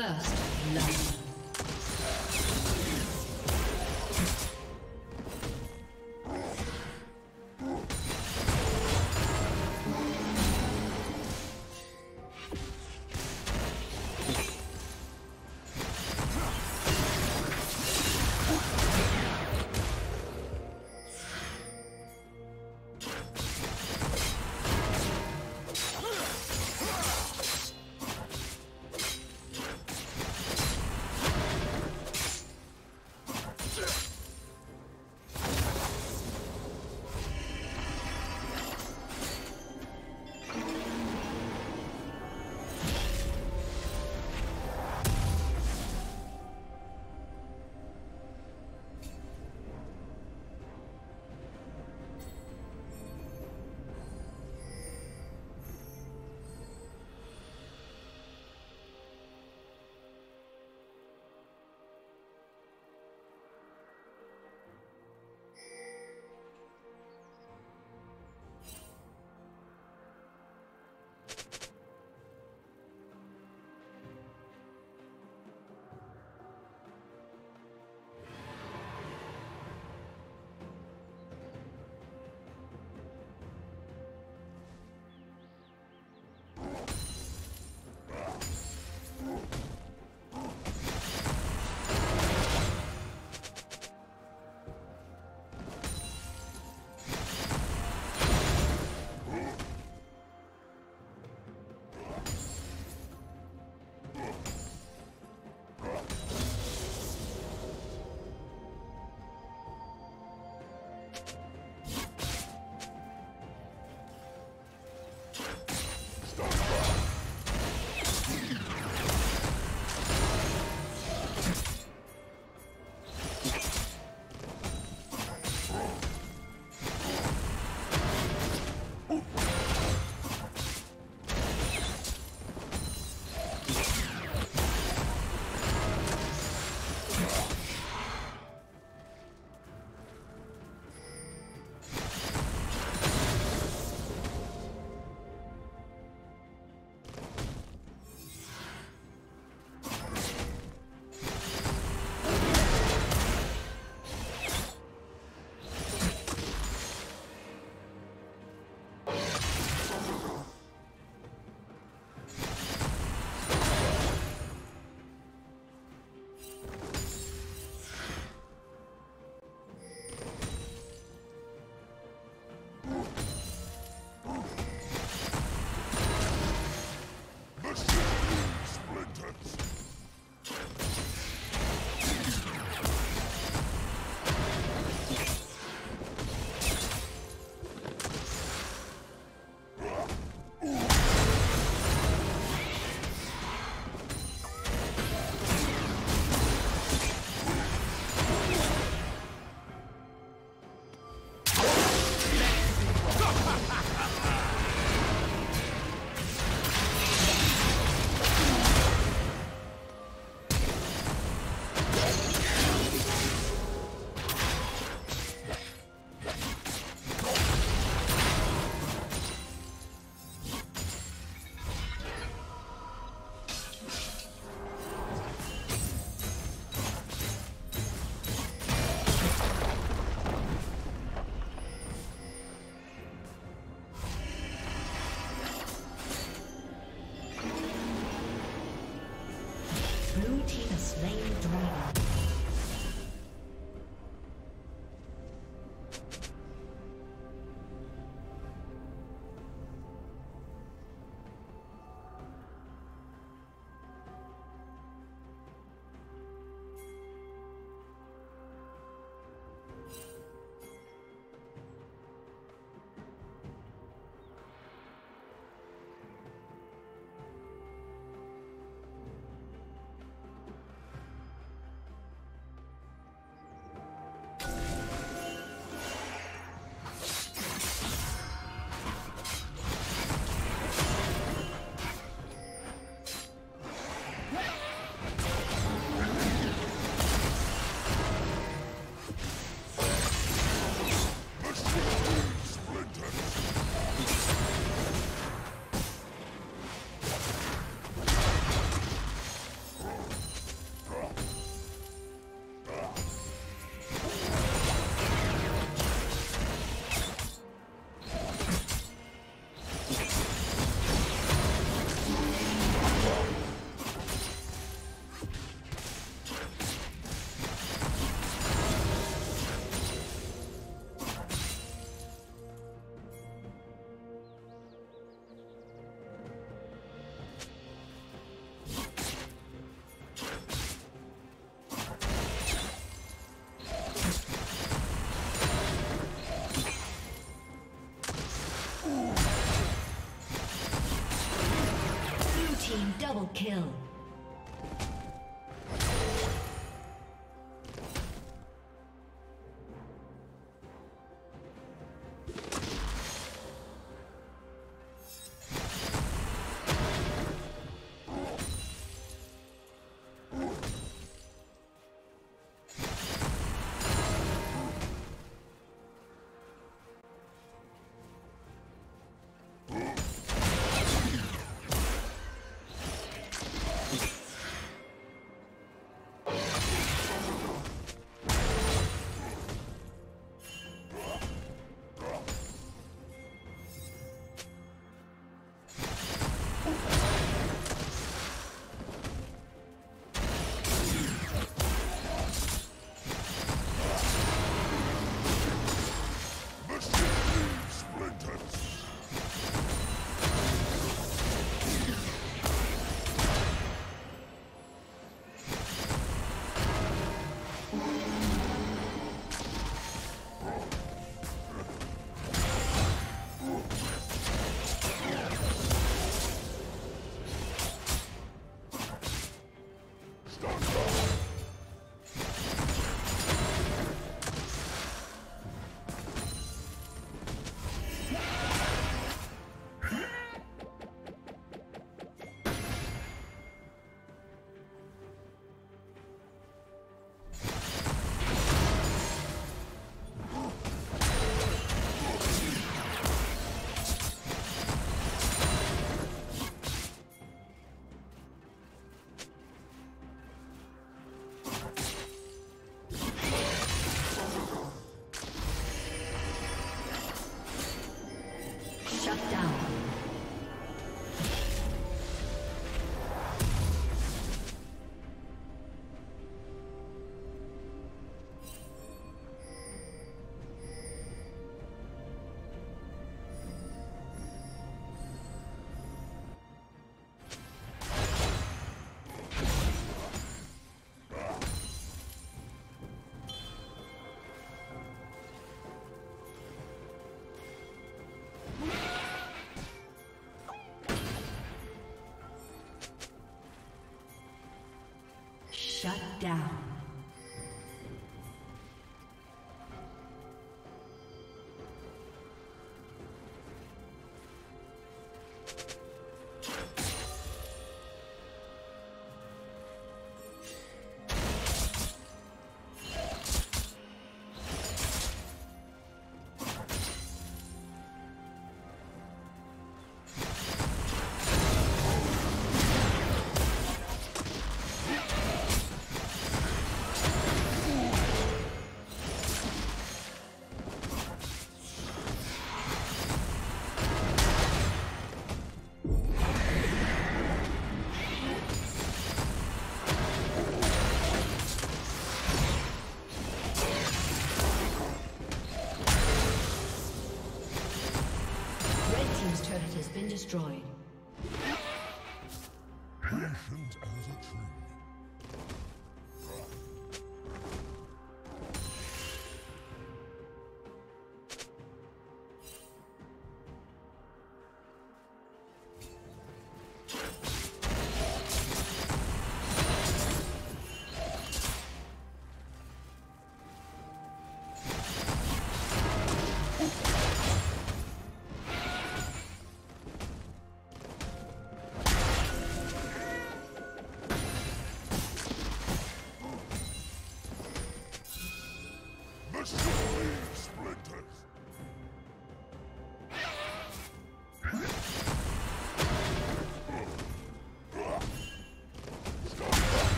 First blood. Kill. Shut down.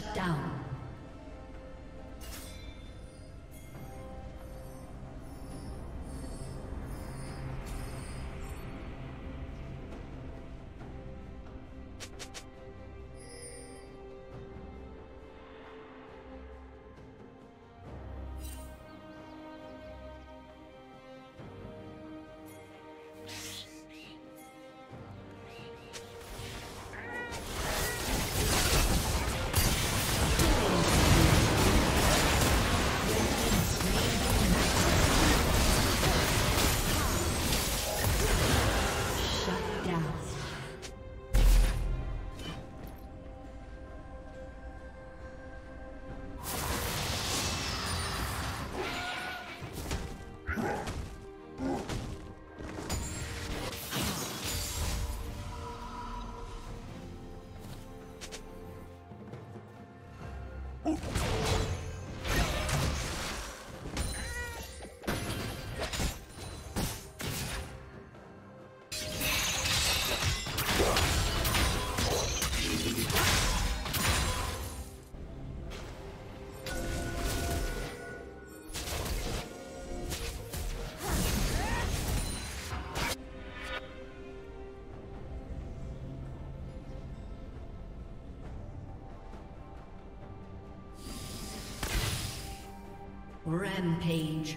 Shut down. Rampage.